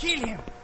Kill him!